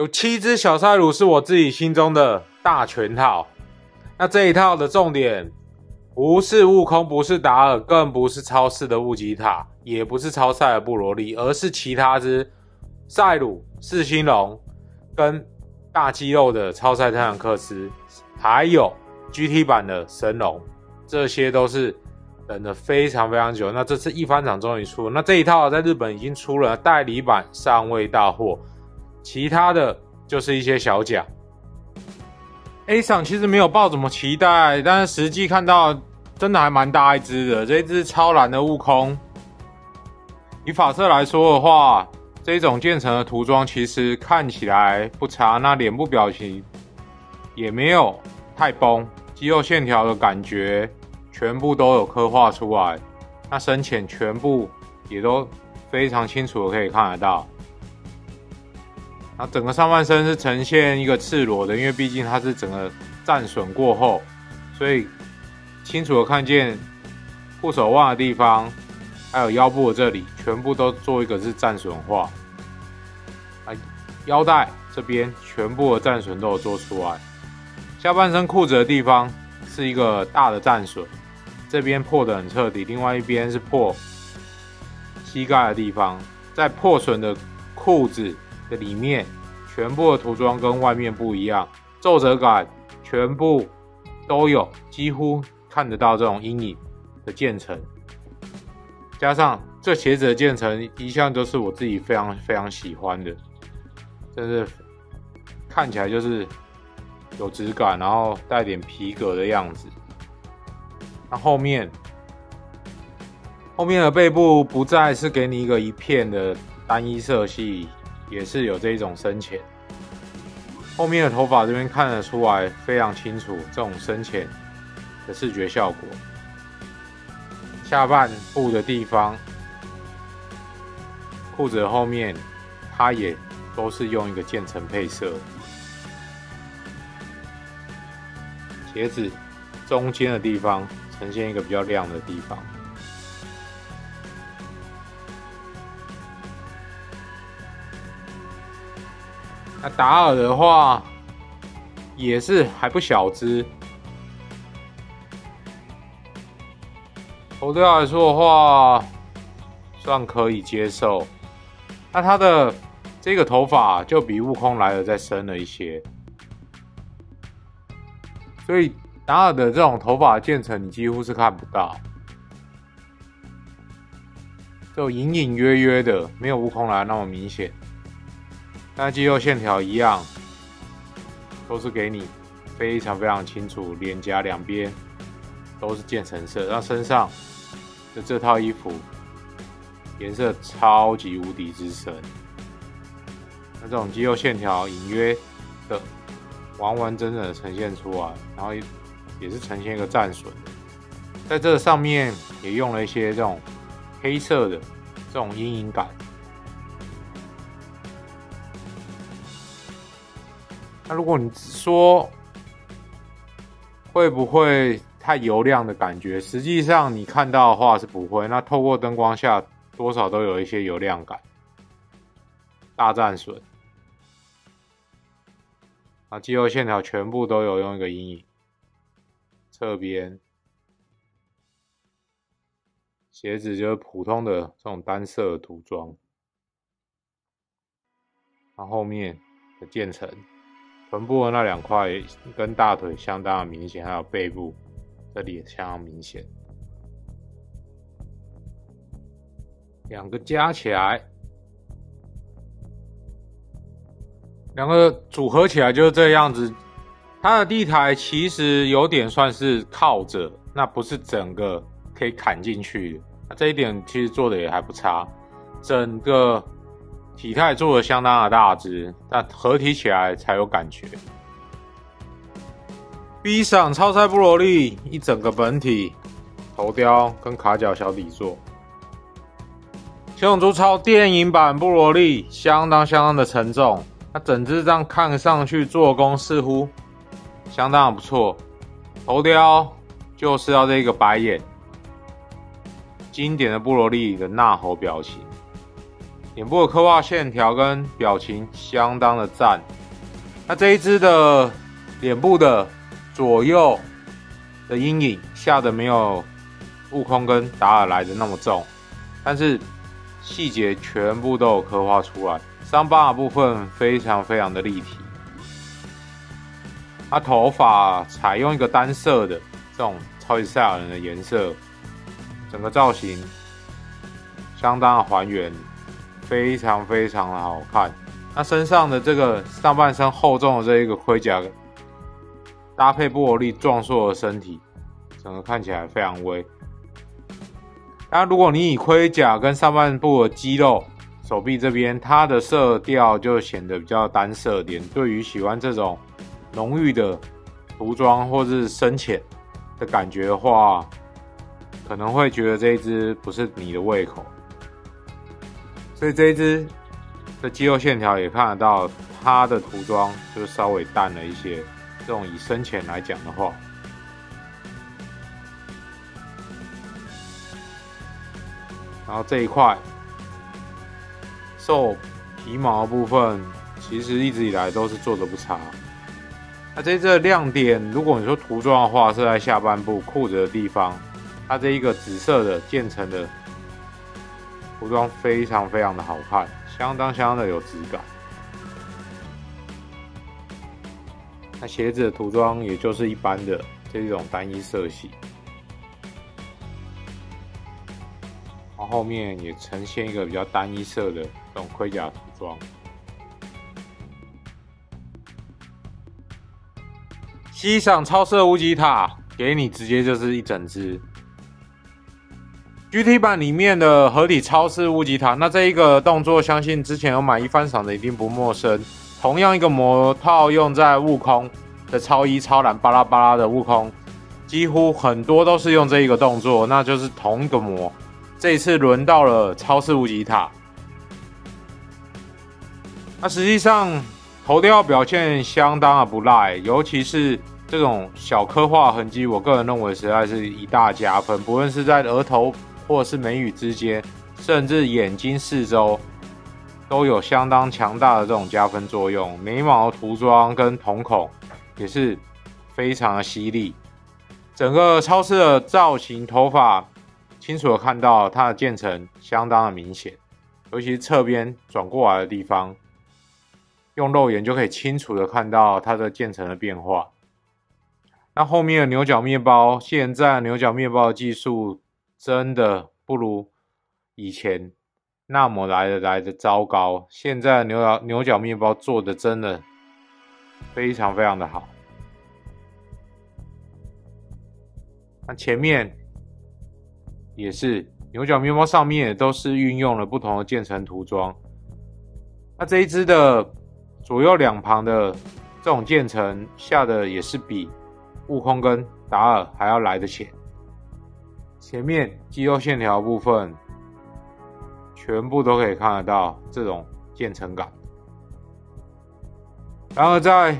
有七只小赛鲁是我自己心中的大全套。那这一套的重点不是悟空，不是达尔，更不是超市的悟吉塔，也不是超赛的布罗利，而是其他只赛鲁、四星龙跟大肌肉的超赛特兰克斯，还有 GT 版的神龙，这些都是等了非常非常久。那这次一番场终于出，那这一套在日本已经出了，代理版尚未到货。其他的就是一些小奖。A 赏其实没有抱怎么期待，但是实际看到真的还蛮大一只的。这只超蓝的悟空，以法色来说的话，这种建成的涂装其实看起来不差。那脸部表情也没有太崩，肌肉线条的感觉全部都有刻画出来。那深浅全部也都非常清楚的可以看得到。那整个上半身是呈现一个赤裸的，因为毕竟它是整个战损过后，所以清楚的看见护手腕的地方，还有腰部的这里，全部都做一个是战损化。啊，腰带这边全部的战损都有做出来。下半身裤子的地方是一个大的战损，这边破的很彻底，另外一边是破膝盖的地方，在破损的裤子。的里面全部的涂装跟外面不一样，皱褶感全部都有，几乎看得到这种阴影的渐层。加上这鞋子的渐层一向都是我自己非常非常喜欢的，真是看起来就是有质感，然后带点皮革的样子。那后面后面的背部不再是给你一个一片的单一色系。也是有这一种深浅，后面的头发这边看得出来非常清楚，这种深浅的视觉效果。下半部的地方，裤子后面，它也都是用一个渐层配色。鞋子中间的地方呈现一个比较亮的地方。那达尔的话，也是还不小只。头雕来说的话，算可以接受。那他的这个头发就比悟空来的再深了一些，所以达尔的这种头发渐层你几乎是看不到，就隐隐约约的，没有悟空来那么明显。那肌肉线条一样，都是给你非常非常清楚，脸颊两边都是渐层色。那身上的这套衣服颜色超级无敌之深，那这种肌肉线条隐约的完完整整的呈现出来，然后也是呈现一个战损的，在这上面也用了一些这种黑色的这种阴影感。那如果你说会不会太油亮的感觉？实际上你看到的话是不会。那透过灯光下，多少都有一些油亮感。大战损，啊，肌肉线条全部都有用一个阴影。侧边鞋子就是普通的这种单色涂装，然后后面的渐层。臀部的那两块跟大腿相当的明显，还有背部这里也相当明显，两个加起来，两个组合起来就是这样子。它的地台其实有点算是靠着，那不是整个可以砍进去的。那这一点其实做的也还不差，整个。体态做的相当的大只，但合体起来才有感觉。B 赏超赛布罗利一整个本体头雕跟卡脚小底座，七龙珠超电影版布罗利相当相当的沉重，它整只这样看上去做工似乎相当的不错。头雕就是要这个白眼，经典的布罗利的纳吼表情。脸部的刻画线条跟表情相当的赞。那这一只的脸部的左右的阴影下的没有悟空跟达尔来的那么重，但是细节全部都有刻画出来，伤疤的部分非常非常的立体。他头发采用一个单色的这种超级赛亚人的颜色，整个造型相当的还原，非常非常的好看。那身上的这个上半身厚重的这一个盔甲，搭配布偶力壮硕的身体，整个看起来非常威。那如果你以盔甲跟上半部的肌肉、手臂这边，它的色调就显得比较单色点。对于喜欢这种浓郁的涂装或是深浅的感觉的话，可能会觉得这一只不是你的胃口。所以这一只。的肌肉线条也看得到，它的涂装就稍微淡了一些。这种以深浅来讲的话，然后这一块兽皮毛部分，其实一直以来都是做的不差。那这只的亮点，如果你说涂装的话，是在下半部裤子的地方，它这一个紫色的渐层的涂装非常非常的好看。相当相当的有质感。那鞋子的涂装也就是一般的这种单一色系，然后后面也呈现一个比较单一色的这种盔甲涂装。欣赏超色无极塔，给你直接就是一整只。GT 版里面的合体超市乌吉塔，那这一个动作，相信之前有买一番赏的一定不陌生。同样一个模套用在悟空的超一、超蓝巴拉巴拉的悟空，几乎很多都是用这一个动作，那就是同一个模。这一次轮到了超市乌吉塔，那实际上头雕表现相当的不赖，尤其是这种小刻画痕迹，我个人认为实在是一大加分，不论是在额头。或是眉宇之间，甚至眼睛四周，都有相当强大的这种加分作用。眉毛涂装跟瞳孔也是非常的犀利。整个超市的造型，头发清楚的看到它的渐层相当的明显，尤其是侧边转过来的地方，用肉眼就可以清楚的看到它的渐层的变化。那后面的牛角面包，现在牛角面包的技术。真的不如以前那么来的来的糟糕。现在牛角牛角面包做的真的非常非常的好。那前面也是牛角面包上面都是运用了不同的渐层涂装。那这一只的左右两旁的这种渐层下的也是比悟空跟达尔还要来的浅。前面肌肉线条部分，全部都可以看得到这种渐层感。然而，在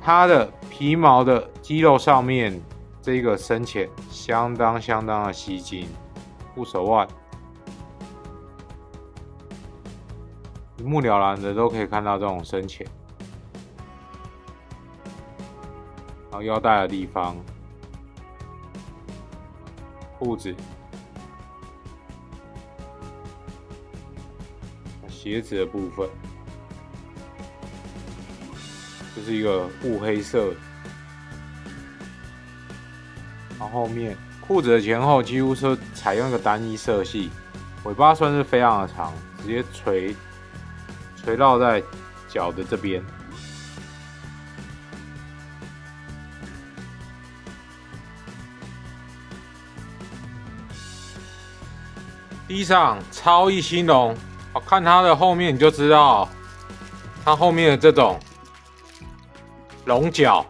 它的皮毛的肌肉上面，这个深浅相当相当的吸睛。护手腕一目了然的都可以看到这种深浅。然后腰带的地方。裤子、鞋子的部分，这是一个雾黑色。然后面裤子的前后几乎是采用一个单一色系，尾巴算是非常的长，直接垂垂绕在脚的这边。第一场超一兴隆，我看它的后面你就知道，它后面的这种龙角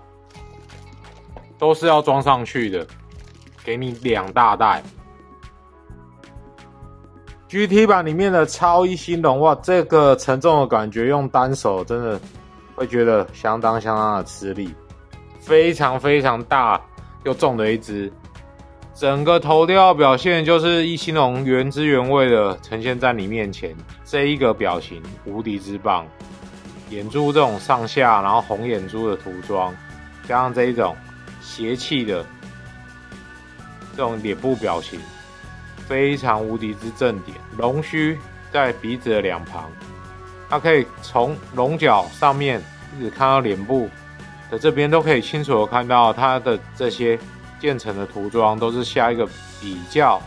都是要装上去的，给你两大袋。GT 版里面的超一兴隆，哇，这个沉重的感觉用单手真的会觉得相当相当的吃力，非常非常大又重的一只。整个头雕表现就是一星龙原汁原味的呈现在你面前，这一个表情无敌之棒，眼珠这种上下，然后红眼珠的涂装，加上这一种邪气的这种脸部表情，非常无敌之正点。龙须在鼻子的两旁，它可以从龙角上面一直看到脸部的这边，都可以清楚的看到它的这些。建成的涂装都是下一个比较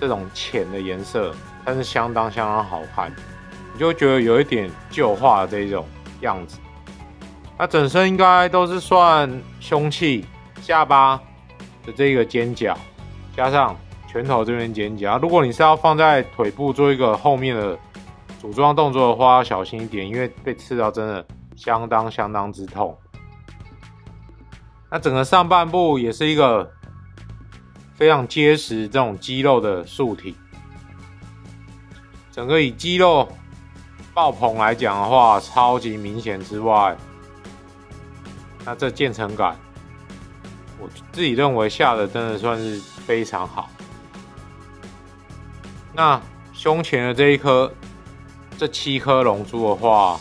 这种浅的颜色，但是相当相当好看，你就觉得有一点旧化的这种样子。那整身应该都是算凶器，下巴的这个尖角，加上拳头这边尖角。如果你是要放在腿部做一个后面的组装动作的话，要小心一点，因为被刺到真的相当相当之痛。那整个上半部也是一个非常结实这种肌肉的素体，整个以肌肉爆棚来讲的话，超级明显之外，那这渐层感，我自己认为下的真的算是非常好。那胸前的这一颗，这七颗龙珠的话。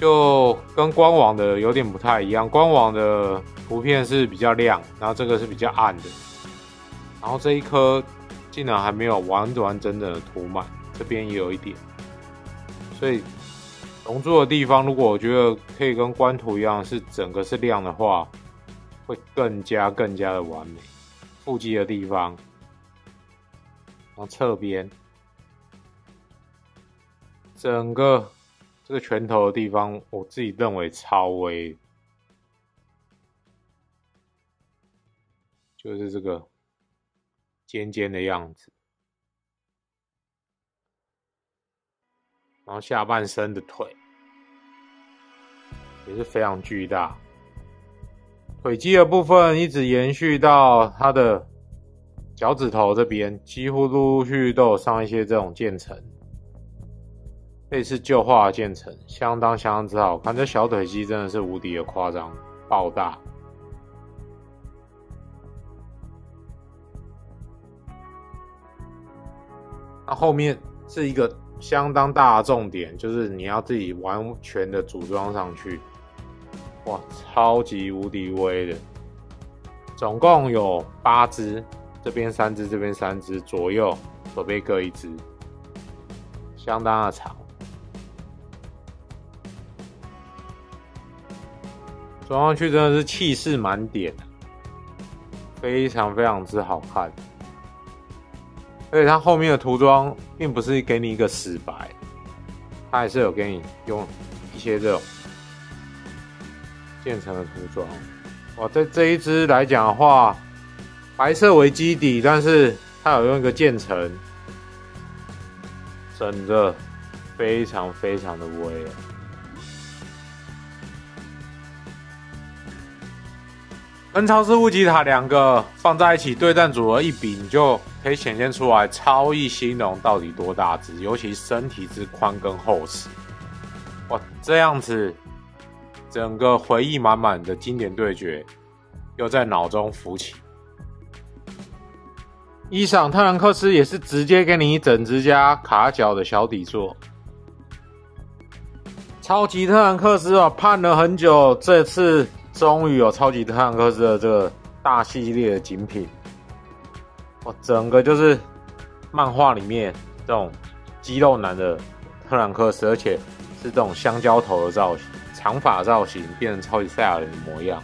就跟官网的有点不太一样，官网的图片是比较亮，然后这个是比较暗的，然后这一颗竟然还没有完完整整的涂满，这边也有一点，所以龙珠的地方，如果我觉得可以跟官图一样是整个是亮的话，会更加更加的完美。腹肌的地方，然后侧边，整个。这个拳头的地方，我自己认为超微，就是这个尖尖的样子，然后下半身的腿也是非常巨大，腿肌的部分一直延续到他的脚趾头这边，几乎陆陆续续都有上一些这种渐层。类似旧化的建成，相当相当之好看。这小腿肌真的是无敌的夸张，爆大。那后面是一个相当大的重点，就是你要自己完全的组装上去。哇，超级无敌威的！总共有八只，这边三只，这边三只，左右左背各一只，相当的长。装上去真的是气势满点，非常非常之好看。而且它后面的涂装并不是给你一个死白，它还是有给你用一些这种渐层的涂装。哇，在这一支来讲的话，白色为基底，但是它有用一个渐层，整的非常非常的威。跟超市物吉塔两个放在一起对战组合一比，你就可以显现出来超异星龙到底多大只，尤其身体之宽跟厚实。哇，这样子，整个回忆满满的经典对决又在脑中浮起。伊赏特兰克斯也是直接给你一整只加卡脚的小底座。超级特兰克斯啊，盼了很久，这次。终于有超级特兰克斯的这个大系列的精品，哇，整个就是漫画里面这种肌肉男的特兰克斯，而且是这种香蕉头的造型，长发造型变成超级赛亚人的模样，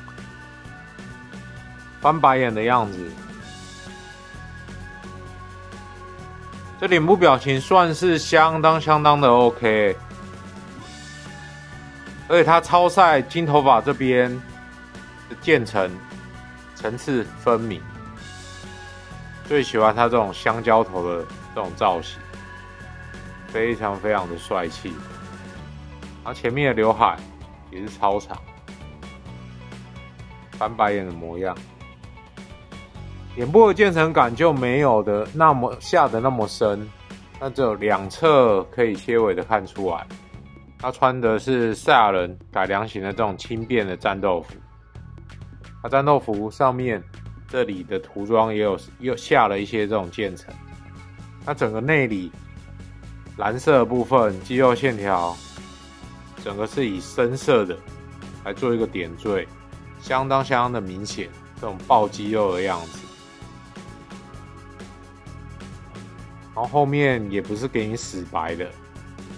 翻白眼的样子，这脸部表情算是相当相当的 OK，而且他超赛金头发这边。渐层层次分明，最喜欢他这种香蕉头的这种造型，非常非常的帅气。然后前面的刘海也是超长，翻白眼的模样。脸部的渐层感就没有的那么下的那么深，那只有两侧可以切尾的看出来。他穿的是赛亚人改良型的这种轻便的战斗服。战斗服上面这里的涂装也有又下了一些这种渐层。那整个内里蓝色部分肌肉线条，整个是以深色的来做一个点缀，相当相当的明显，这种爆肌肉的样子。然后后面也不是给你死白的，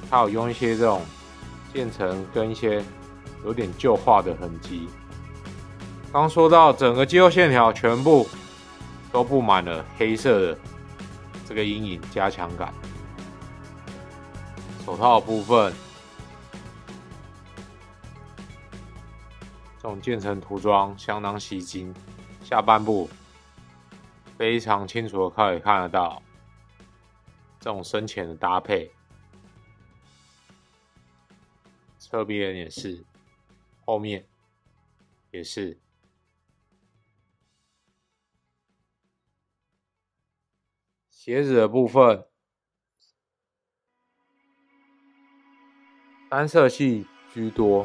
它有用一些这种渐层跟一些有点旧化的痕迹。刚说到整个肌肉线条全部都布满了黑色的这个阴影加强感。手套部分，这种渐层涂装相当吸睛。下半部非常清楚的可以看得到。这种深浅的搭配，侧边也是，后面也是。鞋子的部分，单色系居多，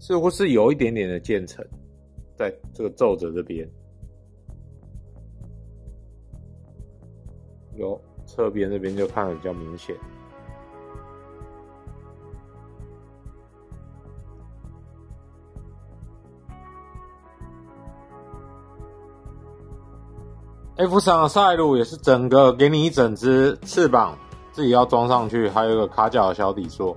似乎是有一点点的渐层，在这个皱褶这边。有侧边这边就看的比较明显。F 三的赛路也是整个给你一整只翅膀，自己要装上去，还有一个卡脚的小底座。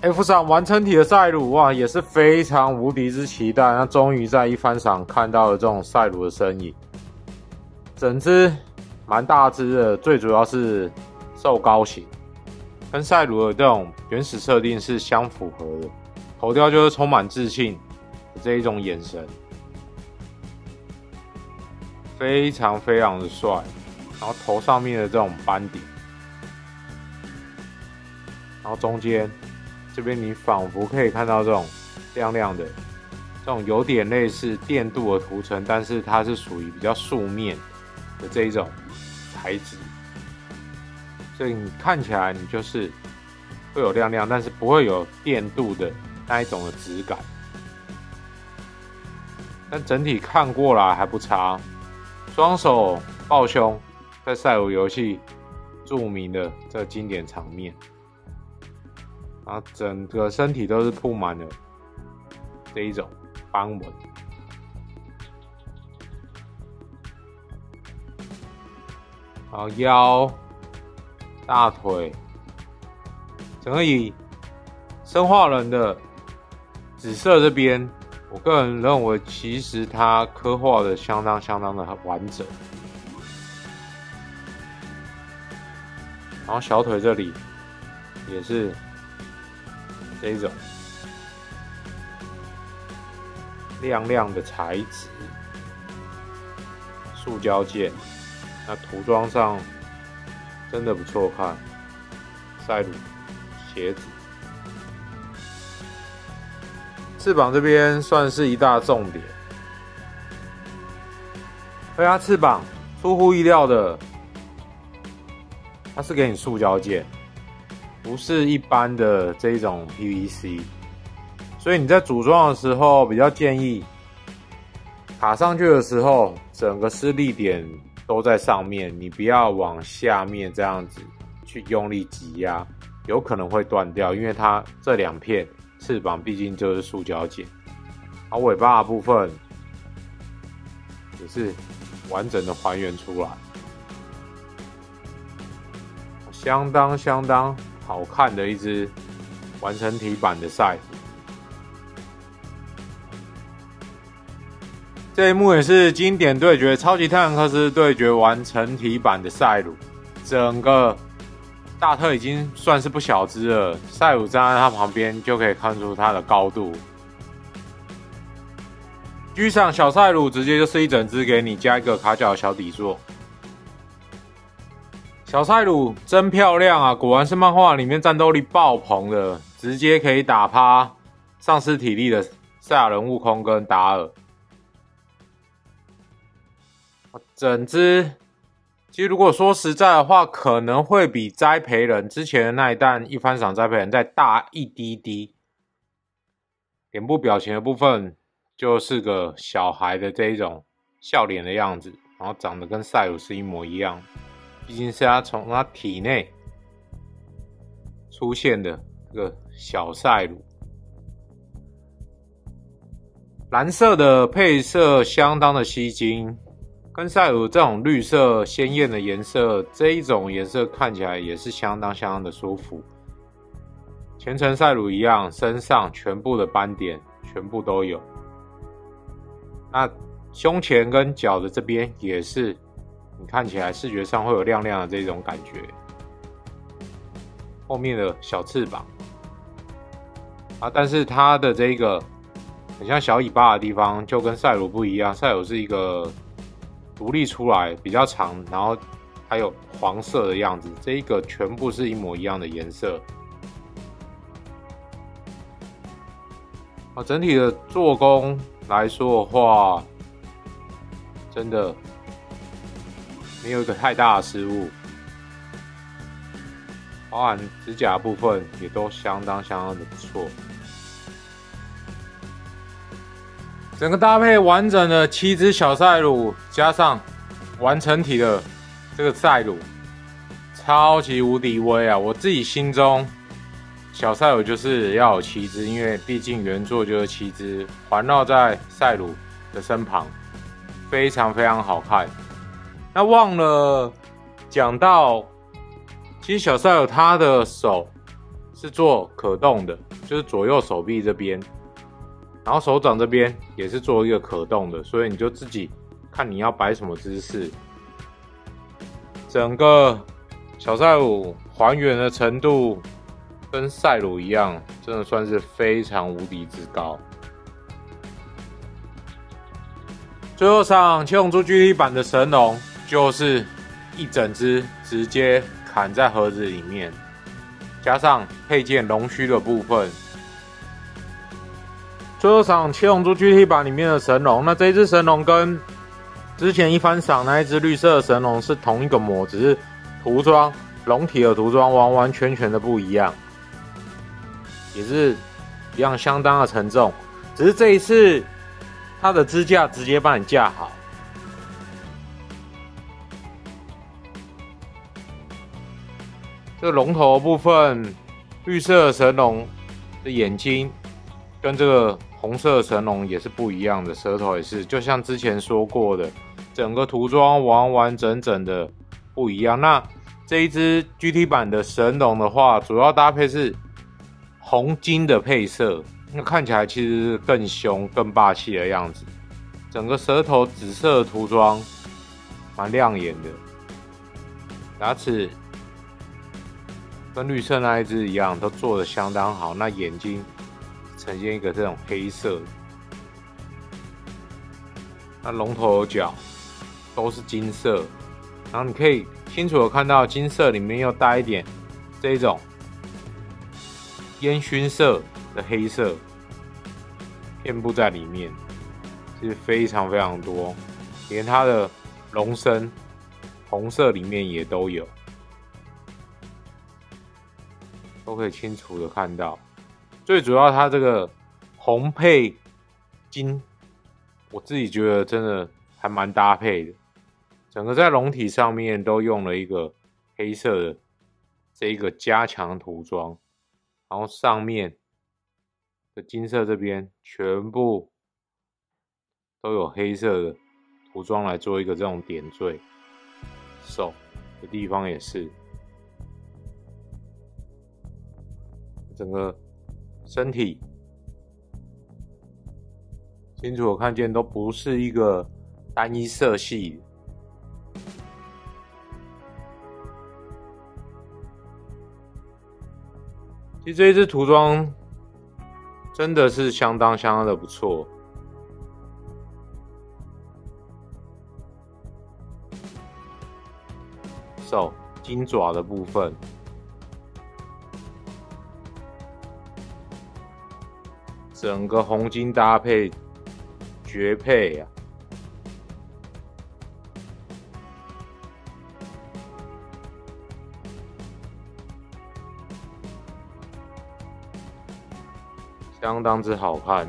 F 三完成体的赛鲁哇，也是非常无敌之期待，那终于在一番赏看到了这种赛鲁的身影。整只蛮大只的，最主要是瘦高型，跟赛鲁的这种原始设定是相符合的。头雕就是充满自信的这一种眼神，非常非常的帅。然后头上面的这种斑点，然后中间这边你仿佛可以看到这种亮亮的，这种有点类似电镀的涂层，但是它是属于比较素面。的这一种材质，所以你看起来你就是会有亮亮，但是不会有电镀的那一种的质感。但整体看过来还不差。双手抱胸，在赛鲁游戏著名的这经典场面，然后整个身体都是铺满了这一种斑纹。然后腰、大腿，整个以生化人的紫色这边，我个人认为其实它刻画的相当相当的完整。然后小腿这里也是这一种亮亮的材质，塑胶件。那涂装上真的不错看，赛鲁鞋子，翅膀这边算是一大重点。而它翅膀出乎意料的，它是给你塑胶件，不是一般的这一种 PVC，所以你在组装的时候比较建议卡上去的时候，整个施力点。都在上面，你不要往下面这样子去用力挤压，有可能会断掉，因为它这两片翅膀毕竟就是塑胶件，而尾巴的部分也是完整的还原出来，相当相当好看的一只完成体版的赛。这一幕也是经典对决，超级泰坦克斯对决完成体版的赛鲁，整个大特已经算是不小只了，赛鲁站在他旁边就可以看出它的高度。居上小赛鲁直接就是一整只给你加一个卡脚小底座，小赛鲁真漂亮啊！果然是漫画里面战斗力爆棚的，直接可以打趴丧失体力的赛亚人悟空跟达尔。整只，其实如果说实在的话，可能会比栽培人之前的那一弹一番赏栽培人再大一滴滴，脸部表情的部分就是个小孩的这一种笑脸的样子，然后长得跟赛鲁是一模一样，毕竟是他从他体内出现的这个小赛鲁。蓝色的配色相当的吸睛，跟赛鲁这种绿色鲜艳的颜色，这一种颜色看起来也是相当相当的舒服。前程赛鲁一样，身上全部的斑点全部都有。那胸前跟脚的这边也是，你看起来视觉上会有亮亮的这种感觉。后面的小翅膀啊，但是它的这个。很像小尾巴的地方，就跟赛鲁不一样。赛鲁是一个独立出来比较长，然后还有黄色的样子。这一个全部是一模一样的颜色。啊，整体的做工来说的话，真的没有一个太大的失误，包含指甲部分也都相当相当的不错。整个搭配完整的七只小赛鲁，加上完成体的这个赛鲁，超级无敌威啊！我自己心中小赛鲁就是要有七只，因为毕竟原作就是七只环绕在赛鲁的身旁，非常非常好看。那忘了讲到，其实小赛鲁它的手是做可动的，就是左右手臂这边。然后手掌这边也是做一个可动的，所以你就自己看你要摆什么姿势。整个小赛鲁还原的程度跟赛鲁一样，真的算是非常无敌之高。最后上七龙珠 GT 版的神龙，就是一整只直接砍在盒子里面，加上配件龙须的部分。最后赏七龙珠 GT 版里面的神龙，那这一只神龙跟之前一番赏那一只绿色的神龙是同一个模，只是涂装龙体的涂装完完全全的不一样，也是一样相当的沉重，只是这一次它的支架直接帮你架好，这个龙头部分绿色神龙的眼睛跟这个。红色神龙也是不一样的，舌头也是，就像之前说过的，整个涂装完完整整的不一样。那这一只 GT 版的神龙的话，主要搭配是红金的配色，那看起来其实是更凶、更霸气的样子。整个舌头紫色涂装蛮亮眼的，牙齿跟绿色那一只一样，都做的相当好。那眼睛。呈现一个这种黑色，那龙头角都是金色，然后你可以清楚的看到金色里面又带一点这种烟熏色的黑色，遍布在里面，是非常非常多，连它的龙身红色里面也都有，都可以清楚的看到。最主要，它这个红配金，我自己觉得真的还蛮搭配的。整个在龙体上面都用了一个黑色的这一个加强涂装，然后上面的金色这边全部都有黑色的涂装来做一个这种点缀，手的地方也是整个。身体清楚，我看见都不是一个单一色系。其实这一只涂装真的是相当相当的不错，手金爪的部分。整个红金搭配绝配呀！相当之好看。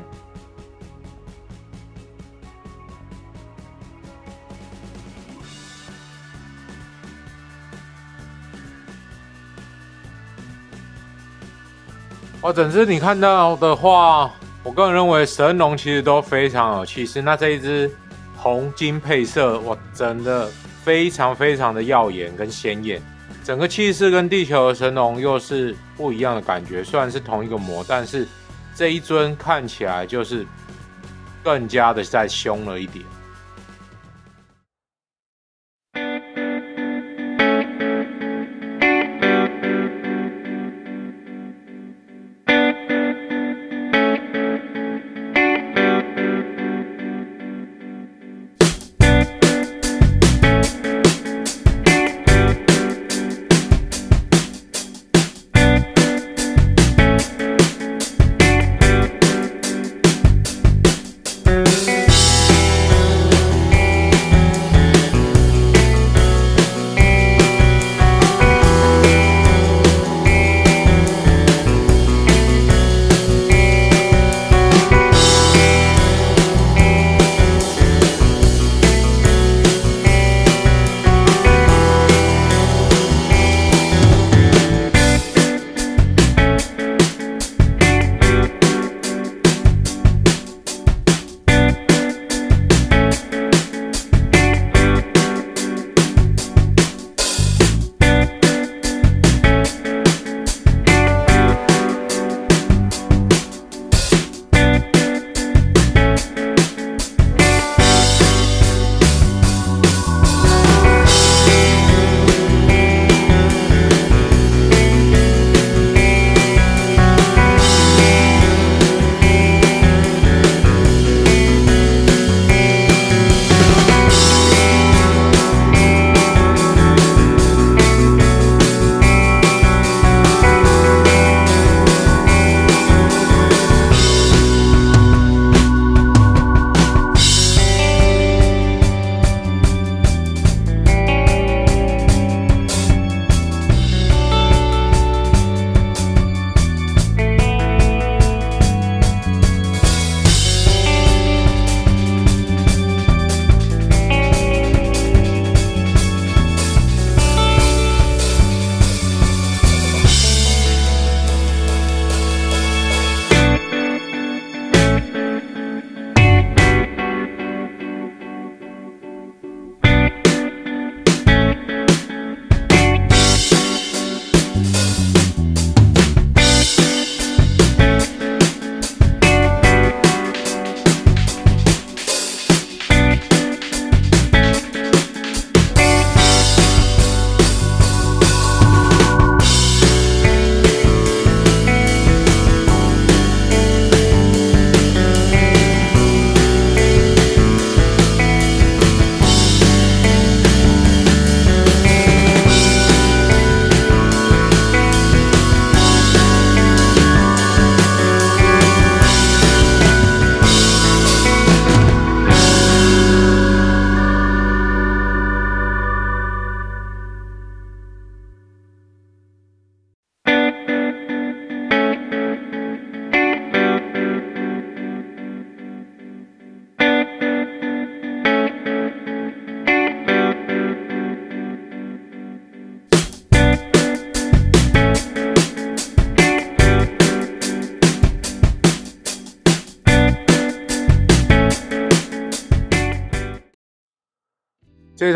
哦，整只你看到的话，我个人认为神龙其实都非常有气势。那这一只红金配色，哇，真的非常非常的耀眼跟鲜艳，整个气势跟地球的神龙又是不一样的感觉。虽然是同一个模，但是这一尊看起来就是更加的在凶了一点。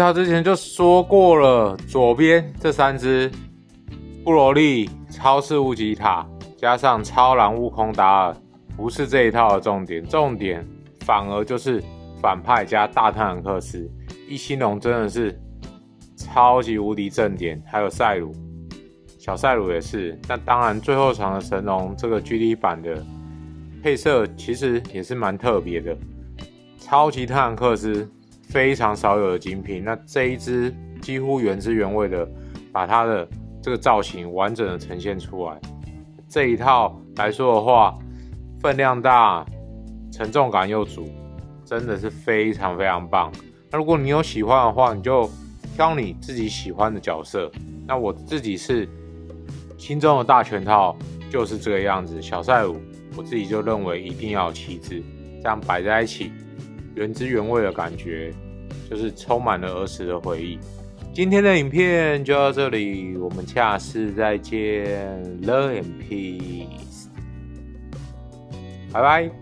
他之前就说过了，左边这三只布罗利超市无极塔加上超蓝悟空达尔，不是这一套的重点，重点反而就是反派加大泰坦克斯一星龙真的是超级无敌正点，还有赛鲁小赛鲁也是。那当然最后场的神龙这个 G D 版的配色其实也是蛮特别的，超级泰坦克斯。非常少有的精品，那这一只几乎原汁原味的把它的这个造型完整的呈现出来。这一套来说的话，分量大，沉重感又足，真的是非常非常棒。那如果你有喜欢的话，你就挑你自己喜欢的角色。那我自己是心中的大全套就是这个样子，小赛鲁我自己就认为一定要有旗帜，这样摆在一起，原汁原味的感觉，就是充满了儿时的回忆。今天的影片就到这里，我们下次再见，Love and peace，拜拜。